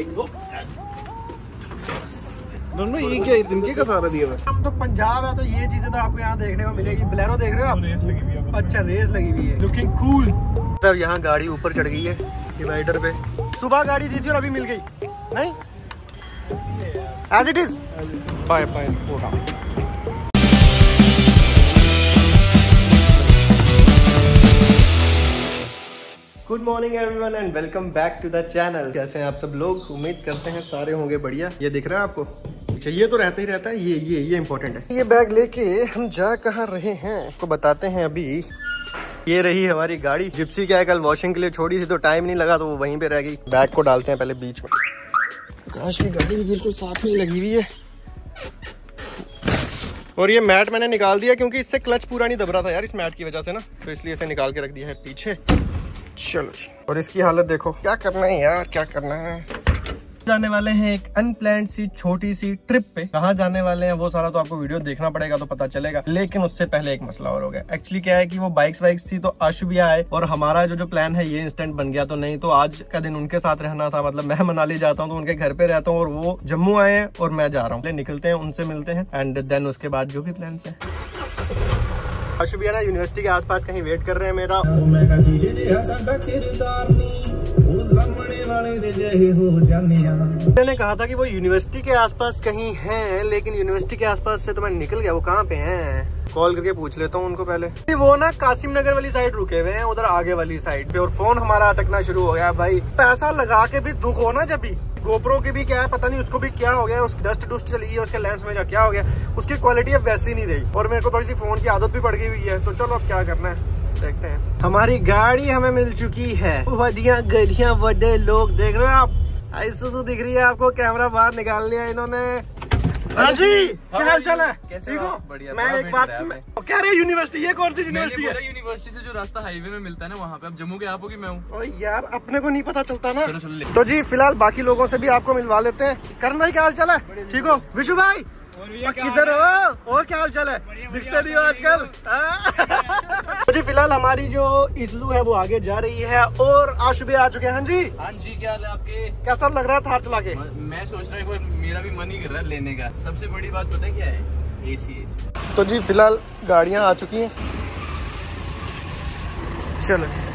एक वो दोनों ये क्या दिन के का सारा दिया हुआ हम तो पंजाब है तो ये चीज़ें तो आपको यहाँ देखने को मिलेगी। ब्लैरो देख रहे हो आप? रेस लगी हुई है अच्छा रेस लगी हुई है। लुकिंग कूल तब यहाँ गाड़ी ऊपर चढ़ गई है डिवाइडर पे। सुबह गाड़ी दी थी और अभी मिल गई। नहीं? As it is bye bye good morning everyone and welcome back to the channel कैसे हैं आप सब लोग? उम्मीद करते हैं सारे होंगे बढ़िया। ये दिख रहा है आपको? अच्छा ये तो रहता ही रहता है। ये ये ये इम्पोर्टेंट है। ये बैग लेके हम जा कहाँ रहे हैं? आपको बताते हैं अभी। ये रही हमारी गाड़ी। जिप्सी क्या है? कल वॉशिंग के लिए छोड़ी थी तो टाइम नहीं लगा तो वो वहीं पे रह गई। बैग को डालते हैं पहले बीच में। काश की गाड़ी भी बिल्कुल साथ में लगी हुई है। और ये मैट मैंने निकाल दिया, क्योंकि इससे क्लच पूरा नहीं दब रहा था यार, इस मैट की वजह से ना। तो इसलिए इसे निकाल के रख दिया है पीछे। चलो जी और इसकी हालत देखो। क्या करना है यार, क्या करना है? जाने वाले हैं एक अनप्लान सी, छोटी सी ट्रिप पे। कहाँ जाने वाले हैं, वो सारा तो आपको वीडियो देखना पड़ेगा तो पता चलेगा। लेकिन उससे पहले एक मसला और हो गया। एक्चुअली क्या है कि वो बाइक्स वाइक्स थी तो आशु भी आए, और हमारा जो जो प्लान है, ये इंस्टेंट बन गया तो नहीं तो आज का दिन उनके साथ रहना था। मतलब मैं मनाली जाता हूँ तो उनके घर पे रहता हूँ, और वो जम्मू आए हैं, और मैं जा रहा हूँ। निकलते हैं, उनसे मिलते हैं एंड देन उसके बाद जो भी प्लान है। आशु भी है ना यूनिवर्सिटी के आसपास कहीं वेट कर रहे हैं मेरा। मैंने कहा था कि वो यूनिवर्सिटी के आसपास कहीं है लेकिन यूनिवर्सिटी के आसपास से तो मैं निकल गया वो कहाँ पे हैं? कॉल करके पूछ लेता हूँ उनको पहले। वो ना कासिम नगर वाली साइड रुके हुए हैं, उधर आगे वाली साइड पे, और फ़ोन हमारा अटकना शुरू हो गया। भाई, पैसा लगा के भी दुख हो ना जब भी। गोप्रो की भी क्या है, पता नहीं उसको भी क्या हो गया उसकी डस्ट डुस्ट चली है उसके लेंस में क्या हो गया? उसकी क्वालिटी अब वैसी नहीं रही। और मेरे को थोड़ी सी फ़ोन की आदत भी पड़ गई हुई है। तो चलो अब क्या करना है, देखते हैं। हमारी गाड़ी हमें मिल चुकी है। वडिया गड्डिया बड़े लोग देख रहे हो आप। आईसुसु दिख रही है आपको, कैमरा बाहर निकाल लिया इन्होंने। हाँ जी क्या हाल चाल है? कैसे ठीक हो बढ़िया, मैं एक बात कह रहे यूनिवर्सिटी ये कौन सी यूनिवर्सिटी है? यूनिवर्सिटी से जो रास्ता हाईवे में मिलता है ना वहाँ पे। आप जम्मू के आप होगी मैं हूँ? यार अपने को नहीं पता चलता ना। चलो, चलो, तो जी फ़िलहाल बाकी लोगों से भी आपको मिलवा लेते हैं। करण भाई क्या हाल चाल है ठीक हो? विशु भाई? किधर हो? और क्या हाल चाल है? दिखते नहीं हो आजकल? हाँ? तो जी फ़िलहाल हमारी जो इसलू है वो आगे जा रही है और आशु भी आ चुके हैं। हाँ जी? हाँ जी क्या हाल है आपके? कैसा लग रहा है थार चला के? मैं सोच रहा हूँ मेरा भी मन ही कर रहा है लेने का। सबसे बड़ी बात पता है? क्या है एसी तो जी फ़िलहाल गाड़ियाँ आ चुकी हैं। चलो जी।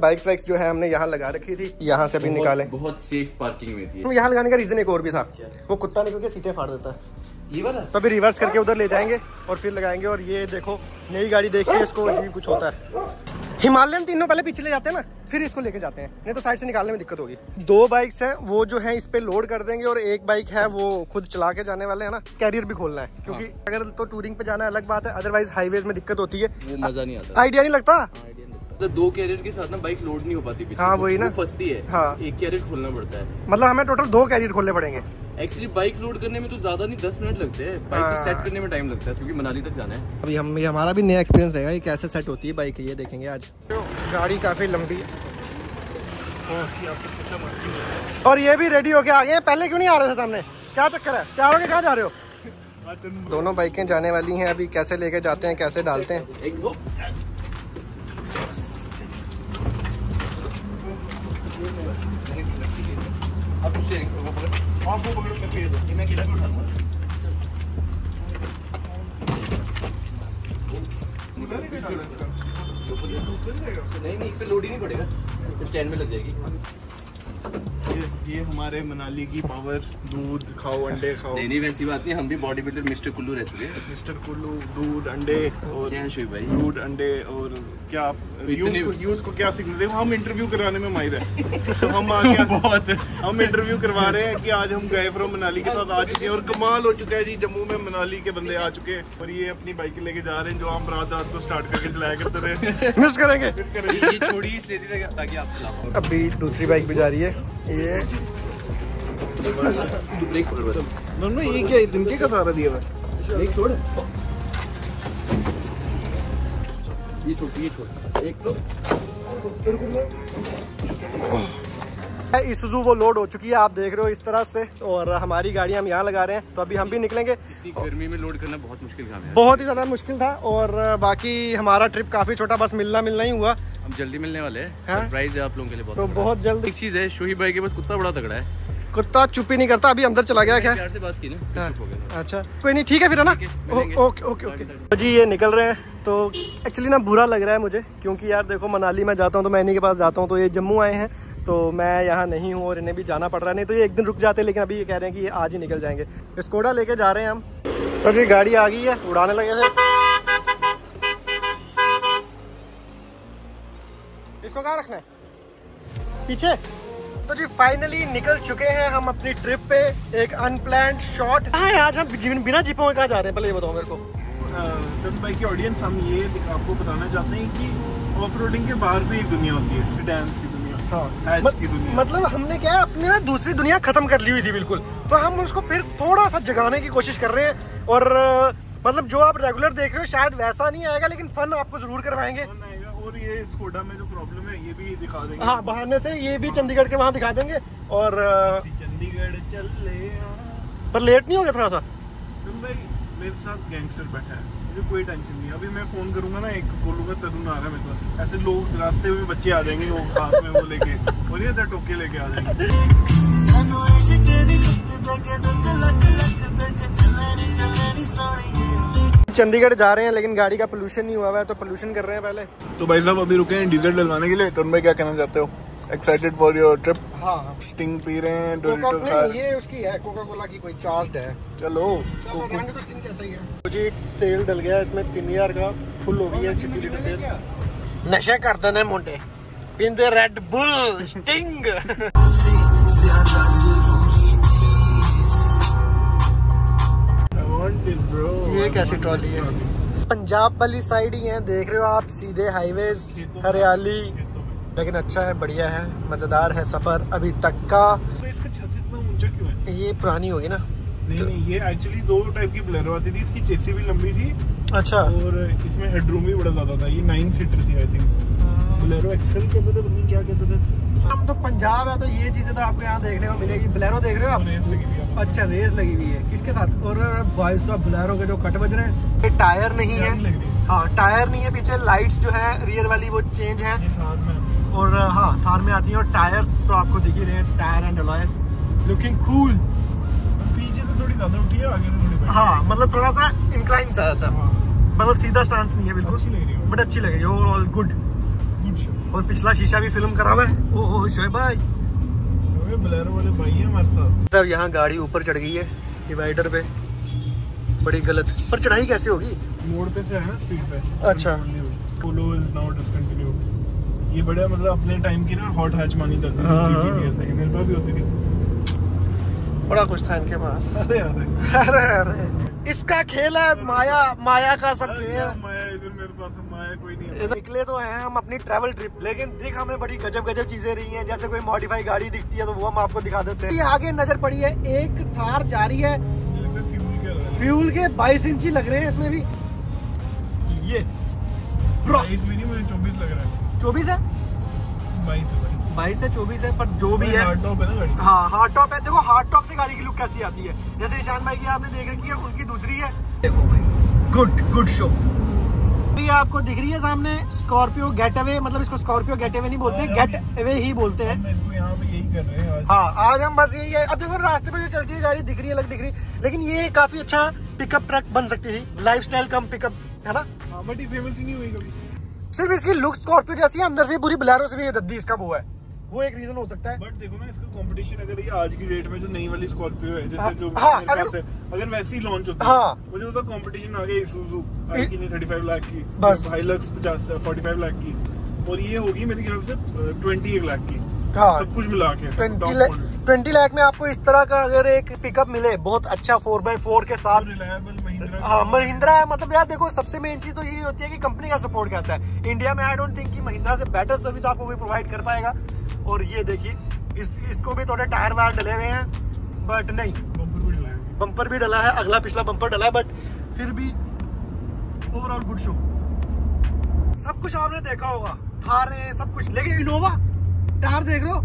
बाइक्स वाइक्स जो है हमने यहाँ लगा रखी थी। यहाँ से अभी निकाले। बहुत सेफ़ पार्किंग में थी। तो यहाँ लगाने का रीजन एक और भी था। वो कुत्ता निकल के सीटें फाड़ देता है। तो अभी रिवर्स करके उधर ले जाएँगे और फिर लगाएँगे। और ये देखो नई गाड़ी देख के इसको अजीब कुछ होता है। हिमालयन तीनों पहले पीछे ले जाते हैं ना फिर इसको लेके जाते हैं। नहीं तो साइड से निकालने में दिक्कत होगी। दो बाइक्स हैं वो जो है इस पे लोड कर देंगे और एक बाइक है वो खुद चला के जाने वाले हैं ना कैरियर भी खोलना है। क्योंकि अगर तो टूरिंग पे जाना अलग बात है अदरवाइज़ हाईवेज में दिक्कत होती है। मज़ा नहीं आता। आइडिया नहीं लगता? तो दो कैरियर के साथ ना बाइक लोड नहीं हो पाती हाँ, वही ना। फंसती है। हाँ। एक कैरियर खोलना पड़ता है। मतलब हमें टोटल दो कैरियर खोलने पड़ेंगे। एक्चुअली बाइक लोड करने में तो ज़्यादा नहीं दस मिनट लगते हैं। बाइक हाँ। सेट करने में टाइम लगता है क्योंकि मनाली तक जाना है। अभी हम ये हमारा भी नया एक्सपीरियंस रहेगा ये कैसे सेट होती है बाइक ये देखेंगे आज। तो गाड़ी काफ़ी लंबी है। और ये भी रेडी होके आ गए पहले क्यों नहीं आ रहे थे सामने? क्या चक्कर है? तैयार होके कहाँ जा रहे हो? दोनों बाइकें जाने वाली हैं अभी। कैसे लेके जाते हैं कैसे डालते हैं एक वो अब उससे वो पकड़। आप वो पकड़ो मैं दो ये मैं अकेला भी उठाऊँगा नहीं नहीं इस पर लोड ही नहीं पड़ेगा। स्टैंड में लग जाएगी। ये ये हमारे मनाली की पावर दूध खाओ अंडे खाओ। नहीं नहीं वैसी बात नहीं हम भी बॉडी बिल्डर मिस्टर कुल्लू रह चुके हैं मिस्टर कुल्लू दूध अंडे और क्या शोएब भाई? दूध अंडे और क्या आप यूथ को यूथ को क्या सीखने देखो हम इंटरव्यू कराने में माहिर है। तो हम आ गया बहुत। हम इंटरव्यू करवा रहे हैं कि आज हम गए फ्रॉम मनाली के साथ आ चुके हैं और कमाल हो चुका है जी जम्मू में मनाली के बंदे आ चुके हैं। और ये अपनी बाइक लेके जा रहे हैं जो हम रात रात को स्टार्ट करके चलाया करते रहे। मिस करेंगे। छोड़ी इसलिए ताकि- ताकि आप अभी दूसरी बाइक भी जा रही है। ये। ब्रेक पकड़ बस। दोनों ये क्या है? तिनके का सारा दिया हुआ ब्रेक छोड़। ये छोड़ ये छोड़। एक तो इसुजू वो लोड हो चुकी है आप देख रहे हो इस तरह से और हमारी गाड़ी हम यहाँ लगा रहे हैं तो अभी हम भी निकलेंगे। इतनी गर्मी में लोड करना बहुत मुश्किल काम है बहुत ही ज़्यादा मुश्किल था और बाकी हमारा ट्रिप काफ़ी छोटा बस मिलना मिलना ही हुआ। हम जल्दी मिलने वाले हैं। हाँ? सरप्राइज़ है आप लोगों के लिए बहुत तो बहुत जल्द। एक चीज़ है शोही भाई के पास कुत्ता बड़ा तगड़ा है। कुत्ता चुप ही नहीं करता अभी अंदर चला गया क्या? से बात की ना हाँ। अच्छा कोई नहीं ठीक है फिर है ना। Okay okay okay. तो जी ये निकल रहे हैं। तो एक्चुअली ना बुरा लग रहा है मुझे क्योंकि यार देखो मनाली में जाता हूँ तो मैं इन्हीं के पास जाता हूँ तो ये जम्मू आए हैं। तो मैं यहाँ नहीं हूँ और इन्हें भी जाना पड़ रहा है। नहीं तो ये एक दिन रुक जाते लेकिन अभी ये कह रहे हैं कि ये आज ही निकल जाएँगे। स्कोडा लेके जा रहे हैं हम। तो जी गाड़ी आ गई है उड़ाने लगे थे इसको कहाँ रखना है? पीछे। तो जी फाइनली निकल चुके हैं हम अपनी ट्रिप पे। एक अनप्लान्ड शॉट हाँ आज हम बिन- बिना जीपों में कहाँ जा रहे हैं? पहले ये बताओ मेरे को। चंद भाई की ऑडियंस हम ये आपको बताना चाहते हैं कि ऑफ़ रोडिंग के बाहर भी एक दुनिया होती है डांस की दुनिया हाँ। मत- की दुनिया। मतलब हमने क्या है अपनी ना दूसरी दुनिया खत्म कर ली हुई थी बिल्कुल। तो हम उसको फिर थोड़ा सा जगाने की कोशिश कर रहे हैं। और मतलब जो आप रेगुलर देख रहे हो शायद वैसा नहीं आएगा लेकिन फन आपको ज़रूर करवाएँगे? और ये स्कोडा में जो प्रॉब्लम है ये भी दिखा देंगे। हाँ बहाने से ये भी चंडीगढ़ के वहाँ दिखा देंगे और चंडीगढ़ चल ले पर लेट नहीं हो गया थोड़ा सा? तुम भाई मेरे साथ गैंगस्टर बैठा है मुझे कोई टेंशन नहीं है। अभी मैं फ़ोन करूँगा ना एक बोलूँगा तरुण आ रहा है मेरे साथ। ऐसे लोग रास्ते में बच्चे आ जाएँगे लोग हाथ में वो लेके बोलिए सर टोके लेके आ जाएँगे। चंडीगढ़ जा रहे हैं लेकिन गाड़ी का पोल्यूशन नहीं हुआ है तो पोल्यूशन कर रहे हैं पहले। तो भाई साहब अभी रुके हैं डीजल डलवाने के लिए? तो तुम भाई क्या कहना चाहते हो? एक्साइटेड फॉर योर ट्रिप हाँ। स्टिंग पी रहे हैं नहीं ये उसकी है कोका कोला की कोई चार्ज है। चलो तो स्टिंग जैसा ही है। जी तेल डल गया इसमें तीन हज़ार का फुल हो गई है? नशे कर ने मुंडे। पींदे रेड बुल स्टिंग ये कैसी ट्रॉली है? पंजाब वाली साइड ही है देख रहे हो आप सीधे हाईवेज हरियाली। लेकिन अच्छा है बढ़िया है मज़ेदार है सफ़र। अभी तक का तो इसका छत इतना ऊँचा क्यों है? ये पुरानी होगी ना। नहीं नहीं ये एक्चुअली दो टाइप की ब्लेरो आती थी इसकी चेसी भी लंबी थी अच्छा। और इसमें हेडरूम भी बड़ा ज़्यादा था ये नाइन सीटर थी आई थिंक ब्लेरो एक्सेल कहते थे पता नहीं क्या कहते थे हम तो पंजाब है तो ये चीज़ें तो आपको यहाँ देखने को मिलेगी। ब्लैरो देख रहे हो आप। अच्छा रेस लगी हुई है। किसके साथ? और भाई साहब ब्लैरो के जो कट बज रहे हैं। टायर नहीं है। है टायर नहीं है पीछे लाइट्स जो है रियर वाली वो चेंज है। और हाँ थार में आती है और टायर्स तो आपको दिख ही रहे हैं tyre and alloys looking cool पीछे तो थोड़ी ज़्यादा उठी है आगे तो थोड़ी हाँ मतलब थोड़ा सा इंक्लाइन सा है ऐसा हाँ, मतलब सीधा स्टांस नहीं है बिल्कुल। अच्छी लग रही है। बट अच्छी लग रही है ओवरऑल गुड गुड और पिछला शीशा भी फ़िल्म करा हुआ है। ओहो शोएब भाई। ब्लेरो वाले भाई हैं हमारे साथ। तब यहाँ गाड़ी ऊपर चढ़ गई है डिवाइडर पे। बड़ी गलत। पर चढ़ाई कैसे होगी? मोड़ पे से है ना स्पीड पे। अच्छा। ये बड़ा मतलब अपने टाइम की ना हॉट हैच मानी जाती हाँ, हाँ। मेरे पास भी होती थी। बड़ा कुछ था इनके पास। अरे अरे। अरे अरे। इसका खेल है माया माया का सब खेल। माया इधर मेरे पास है, माया कोई नहीं है इधर निकले तो हैं हम अपनी ट्रैवल ट्रिप लेकिन दिख हमें बड़ी गजब गजब चीज़ें रही हैं। जैसे कोई मॉडिफाई गाड़ी दिखती है तो वो हम आपको दिखा देते हैं। आगे नज़र पड़ी है एक थार जा रही है। फ्यूल के 22 इंची लग रहे हैं इसमें भी। ये. बाईस चौबीस लग रहा है। 24 है? बाईस है भाई 22 से 24 है पर जो भी है है हाँ हार्ड टॉप है। देखो हार्ड टॉप से गाड़ी की लुक कैसी आती है। जैसे ईशान भाई की आपने देख रखी है उनकी दूसरी है। देखो भाई गुड गुड शो अभी आपको दिख रही है सामने स्कॉर्पियो गेट अवे मतलब इसको स्कॉर्पियो गेट अवे नहीं बोलते गेट अवे ही बोलते हैं। हैं आज हाँ आज हम बस यही है। अब देखो रास्ते पे जो चलती है गाड़ी दिख रही है अलग दिख रही है। लेकिन ये काफ़ी अच्छा पिकअप ट्रक बन सकती थी। लाइफ स्टाइल कम पिकअप है ना? हाँ फ़ेमस ही नहीं हुई कभी। सिर्फ़ इसकी लुक स्कॉर्पियो जैसी है अंदर से पूरी बलैरो से भी ये दद्दी इसका वो है। वो एक रीजन हो सकता है बट देखो ना इसका कंपटीशन अगर ये आज की डेट में जो नई वाली स्कॉर्पियो है हाँ, जैसे जो हाँ, मेरे अगर- पास है अगर वैसी लॉन्च होती हाँ। है मुझे उसका कंपटीशन आ गया इसूजू की नहीं 35 लाख की बस। हाइलक्स 50 45 लाख की और ये होगी मेरे ख्याल से 21 लाख की हाँ सब कुछ मिला के ट्वेंटी लाख। ट्वेंटी लाख में आपको इस तरह का अगर एक पिकअप मिले बहुत अच्छा फोर बाई फोर के साथ महिंद्रा हाँ महिंद्रा है मतलब यार देखो सबसे मेन चीज़ तो यही होती है कि कंपनी का सपोर्ट कैसा है। इंडिया में आई डोंट थिंक कि महिंद्रा से बेटर सर्विस आपको कोई प्रोवाइड कर पाएगा। और ये देखिए इस, इसको भी थोड़े टायर वायर डले हुए हैं बट नहीं। बम्पर भी डलाया बम्पर भी डला है अगला पिछला बम्पर डला है बट फिर भी ओवरऑल गुड शो सब कुछ आपने देखा होगा थार है सब कुछ। लेकिन इनोवा टायर देख रहे हो?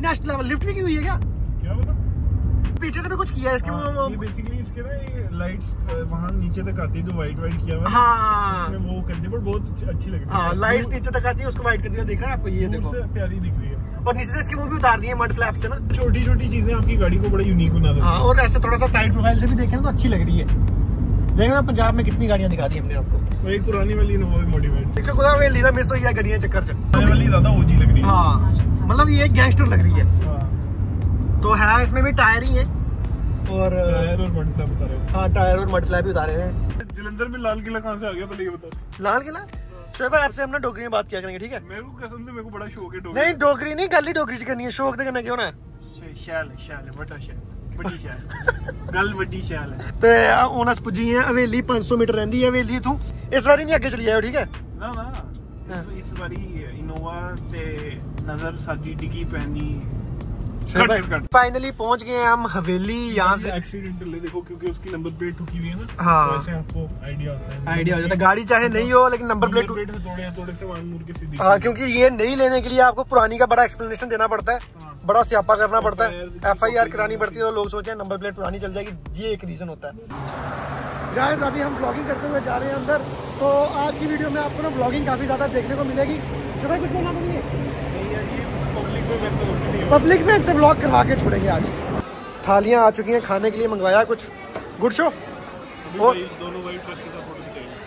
नेक्स्ट लेवल लिफ्ट भी की हुई है क्या? पीछे से भी कुछ किया है इसके हाँ, वो वो। ये बेसिकली इसके ना ये लाइट्स वहाँ नीचे तक आती है जो व्हाइट व्हाइट किया हुआ है। हाँ। इसमें वो कर दी बट बहुत अच्छी- लग रही है। हाँ लाइट्स नीचे तक आती है उसको वाइट कर दिया दिख रहा है आपको? ये देखो। प्यारी दिख रही है। और नीचे से इसके वो भी उतार दिए मड फ्लैप से ना। छोटी छोटी चीज़ें आपकी गाड़ी को बड़ा यूनिक बना देती हाँ और ऐसे थोड़ा सा साइड प्रोफ़ाइल से भी देखें तो अच्छी लग रही है। देखना पंजाब में कितनी गाड़ियाँ दिखा दी हमने आपको। एक पुरानी वाली इनोवा भी मॉडिफाइड देखो खुदा में लीना मिस हुई है गाड़ियाँ चक्कर पुरानी वाली ज़्यादा ओजी लग रही है। हाँ मतलब ये गैंगस्टर लग रही है। हाँ, तो है इसमें भी टायर ही है और टायर और मड फ्लैप बता रहे हो हाँ टायर और मड फ्लैप भी उतारे हुए हैं जलंधर में लाल किला कहाँ से आ गया पहले ये बताओ लाल किला शोएब भाई आपसे हम ना डोगरी में बात किया करेंगे ठीक है मेरे को कसम से मेरे को बड़ा शौक है डोगरी नहीं डोगरी नहीं गल ही डोगरी च करनी है शौक तो करना क्यों ना है शैल है शैल है बड़ा शैल ਵੱਡੀ ਸ਼ੈਲ ਗੱਲ ਵੱਡੀ ਸ਼ੈਲ ਹੈ ਤੇ ਆ ਹੁਣ ਅਸ ਪੁੱਜੀ ਆ ਹਵੇਲੀ 500 ਮੀਟਰ ਰਹਿੰਦੀ ਹੈ ਹਵੇਲੀ ਤੋਂ ਇਸ ਵਾਰੀ ਨਹੀਂ ਅੱਗੇ ਚਲੀ ਆਇਓ ਠੀਕ ਹੈ ਨਾ ਨਾ ਇਸ- ਇਸ ਵਾਰੀ ਇਨੋਵਾ ਤੇ ਨਜ਼ਰ ਸਾਡੀ ਡਿੱਗੀ ਪੈਣੀ कट, कट। फाइनली पहुँच गए हैं हम हवेली यहाँ से। एक्सीडेंटल है देखो क्योंकि उसकी नंबर प्लेट ठुकी हुई है ना हाँ। तो आपको आइडिया होता है। आइडिया हो जाता है। गाड़ी चाहे नहीं हो लेकिन नंबर प्लेट थोड़े थोड़े से मान मुड़ के सीधी हाँ क्योंकि ये नहीं लेने के लिए आपको पुरानी का बड़ा एक्सप्लेनेशन देना पड़ता है। हाँ। बड़ा स्यापा करना पड़ता है। एफ़ आई आर करानी पड़ती है तो लोग सोचते हैं नंबर प्लेट पुरानी चल जाएगी। ये एक रीजन होता है। गाइस अभी हम ब्लॉगिंग करते हुए जा रहे हैं अंदर। तो आज की वीडियो में आपको ना ब्लॉगिंग काफ़ी ज़्यादा देखने को मिलेगी। पब्लिक में इनसे ब्लॉग करवा के छोड़ेंगे आज। थालियाँ आ चुकी हैं खाने के लिए मंगवाया कुछ। गुड शो और-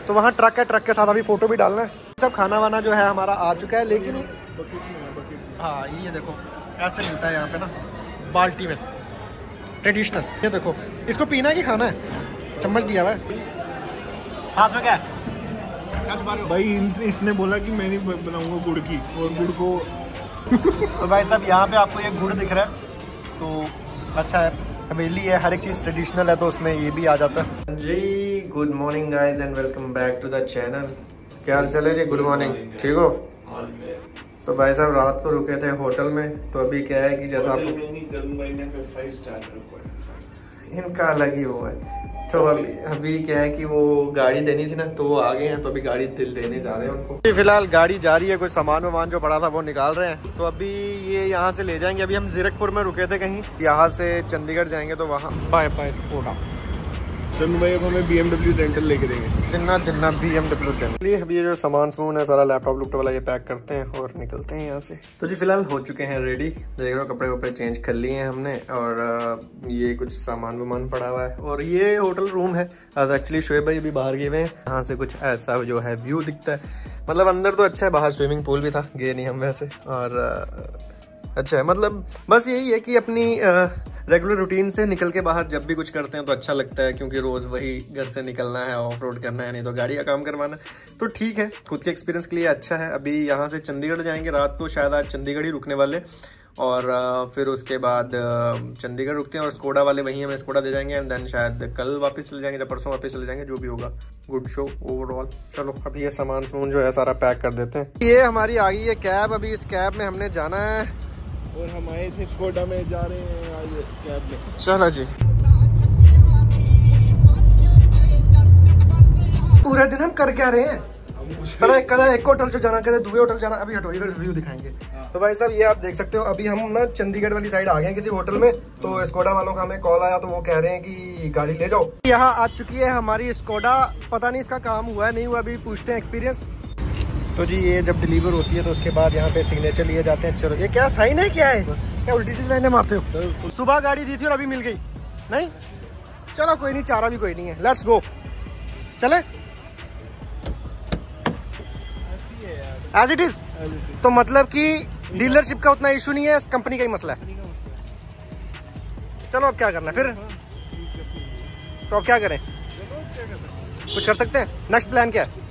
तो वहाँ ट्रक है ट्रक के साथ अभी फ़ोटो भी डालना है। सब खाना वाना जो है हमारा आ चुका है लेकिन है ये देखो ऐसे मिलता है यहाँ पे ना बाल्टी में। ट्रेडिशनल ये देखो। इसको पीना है कि खाना है? चम्मच दिया हुआ है। हाथ में क्या हो? भाई इन- इसने बोला कि मैं नहीं बनाऊँगा गुड़ की और गुड़ को तो भाई साहब यहाँ पे आपको ये गुड़ दिख रहा है। तो अच्छा है हवेली है हर एक चीज़ ट्रेडिशनल है तो उसमें ये भी आ जाता है। जी good morning guys and welcome back to the channel क्या हाल चाल है जी? गुड मॉर्निंग ठीक हो? तो भाई साहब रात को रुके थे होटल में तो अभी क्या है कि जैसा आपको इनका अलग ही वो है। तो अभी अभी क्या है कि वो गाड़ी देनी थी ना तो वो आ गए हैं तो अभी गाड़ी दिल देने जा रहे हैं उनको। फ़िलहाल गाड़ी जा रही है कुछ सामान वामान जो पड़ा था वो निकाल रहे हैं। तो अभी ये यहाँ से ले जाएँगे। अभी हम जीरकपुर में रुके थे कहीं। यहाँ से चंडीगढ़ जाएँगे तो वहाँ। बाय बाय स्कोडा तनु भाई अब हमें बीएमडब्ल्यू रेंटल लेके देंगे। दिन्ना दिन्ना बी एम डब्ल्यू चलिए अभी जो सामान समून है सारा लैपटॉप लुपटॉप वाला ये पैक करते हैं और निकलते हैं यहाँ से। तो जी फ़िलहाल हो चुके हैं रेडी देख रहे हो कपड़े वपड़े चेंज कर लिए हैं हमने और ये कुछ सामान वामान पड़ा हुआ है। और ये होटल रूम है। आज एक्चुअली शोएब भाई अभी बाहर गए हुए हैं। यहाँ से कुछ ऐसा जो है व्यू दिखता है। मतलब अंदर तो अच्छा है बाहर स्विमिंग पूल भी था गए नहीं हम वैसे। और अच्छा है। मतलब बस यही है कि अपनी रेगुलर रूटीन से निकल के बाहर जब भी कुछ करते हैं तो अच्छा लगता है, क्योंकि रोज़ वही घर से निकलना है ऑफ़ रोड करना है, नहीं तो गाड़ी का काम करवाना तो ठीक है, खुद के एक्सपीरियंस के लिए अच्छा है। अभी यहाँ से चंडीगढ़ जाएँगे, रात को शायद आज चंडीगढ़ ही रुकने वाले। और फिर उसके बाद चंडीगढ़ रुकते हैं और स्कोडा वाले वहीं हमें स्कोडा दे जाएँगे एंड देन शायद कल वापस चले जाएँगे, या परसों वापस चले जाएँगे, जो भी होगा। गुड शो ओवरऑल चलो, अभी ये सामान समून जो है सारा पैक कर देते हैं। ये हमारी आ गई है कैब अभी इस कैब में हमने जाना है। और हम आए थे स्कोडा में जा रहे हैं आज कैब में। चलो जी। पूरे दिन हम कर क्या रहे हैं? है कदा एक होटल से जाना कदा दूसरे होटल जाना अभी हटो इधर रिव्यू दिखाएँगे। तो भाई साहब ये आप देख सकते हो अभी हम ना चंडीगढ़ वाली साइड आ गए हैं किसी होटल में तो स्कोडा वालों का हमें कॉल आया तो वो कह रहे हैं कि गाड़ी ले जाओ। यहाँ आ चुकी है हमारी स्कोडा पता नहीं इसका काम हुआ है नहीं हुआ अभी पूछते हैं एक्सपीरियंस तो जी ये जब डिलीवर होती है तो उसके बाद यहाँ पे सिग्नेचर लिए जाते हैं चलो ये क्या साइन है क्या है? क्या उल्टी सीधी लाइनें मारते हो? सुबह गाड़ी दी थी और अभी मिल गई। नहीं? चलो कोई नहीं चारा भी कोई नहीं है। लेट्स गो चले? एज इट इज़ तो मतलब कि डीलरशिप का उतना इशू नहीं है कंपनी का ही मसला है। चलो अब क्या करना है? फिर? तो अब क्या करें? कुछ कर सकते हैं? नेक्स्ट प्लान क्या है?